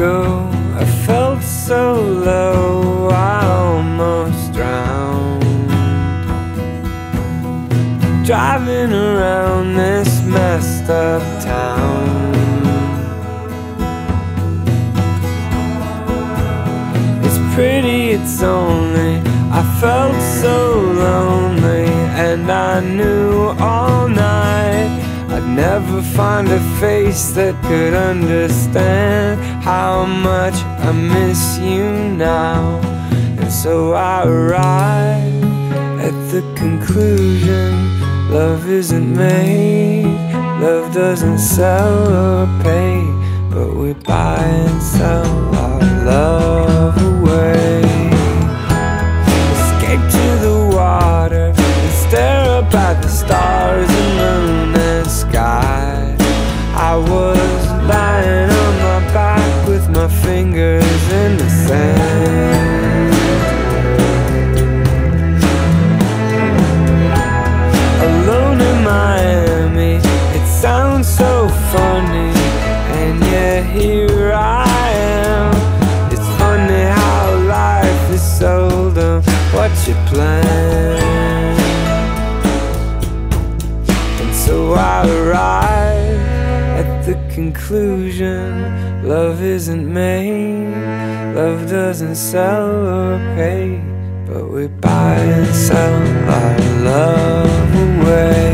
ago I felt so low I almost drowned. Driving around this messed up town. It's pretty, it's only I felt so lonely and I knew all night I'd never find a face that could understand how much I miss you now. And so I arrive at the conclusion love isn't made, love doesn't sell or pay, but we buy and sell our love away. Here I am. It's funny how life is seldom what you plan. And so I arrive at the conclusion love isn't made, love doesn't sell or pay, but we buy and sell our love away.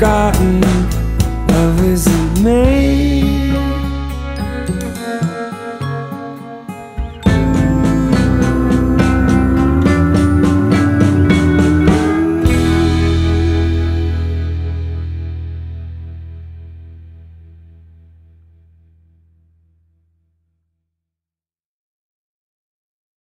forgotten.